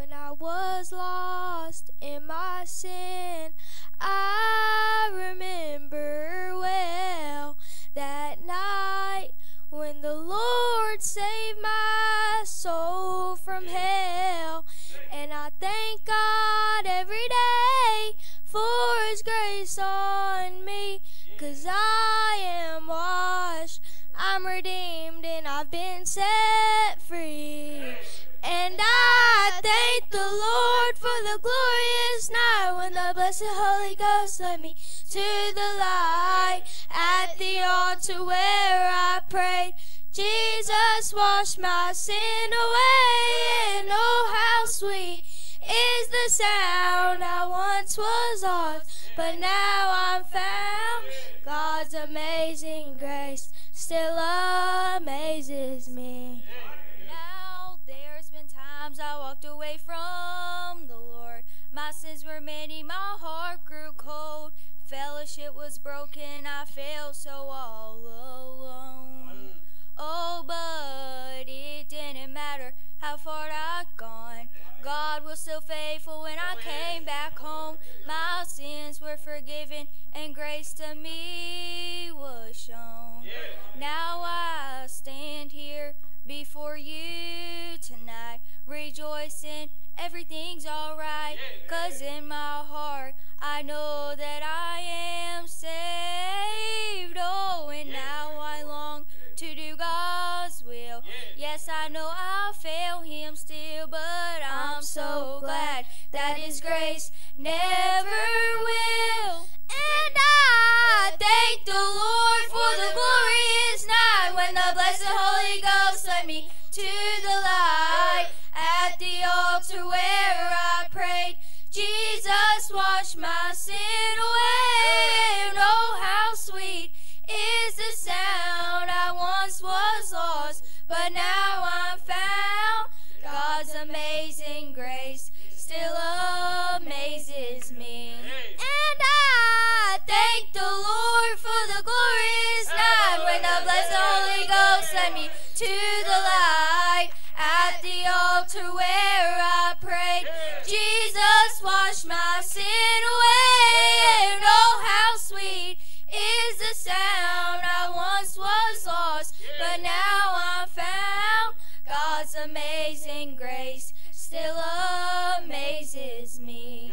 when I was lost in my sin. I remember well that night when the Lord saved my soul from hell. And I thank God every day for His grace on me, cause I am washed, I'm redeemed, and I've been set free. And I thank the Lord for the glorious night when the blessed Holy Ghost led me to the light at the altar where I prayed. Jesus washed my sin away, and oh, how sweet is the sound I once was lost, but now I'm found. God's amazing grace still amazes me. Times I walked away from the Lord. My sins were many, my heart grew cold. Fellowship was broken, I felt so all alone. Oh, but it didn't matter how far I'd gone. God was so faithful when I came back home. My sins were forgiven and grace to me was shown. Now I stand here before you rejoicing everything's alright. Cause in my heart I know that I am saved. Oh, and now I long to do God's will. Yes, I know I'll fail Him still, but I'm so glad that His grace never will. And I thank the Lord for the glorious night when the blessed Holy Ghost led me to the light Washed my sin away, oh, how sweet is the sound I once was lost, but now I'm found. God's amazing grace still amazes me. And I thank the Lord for the glorious night when the blessed Holy Ghost led me to the light at the altar where my sin away, and oh, how sweet is the sound I once was lost, but now I'm found. God's amazing grace still amazes me.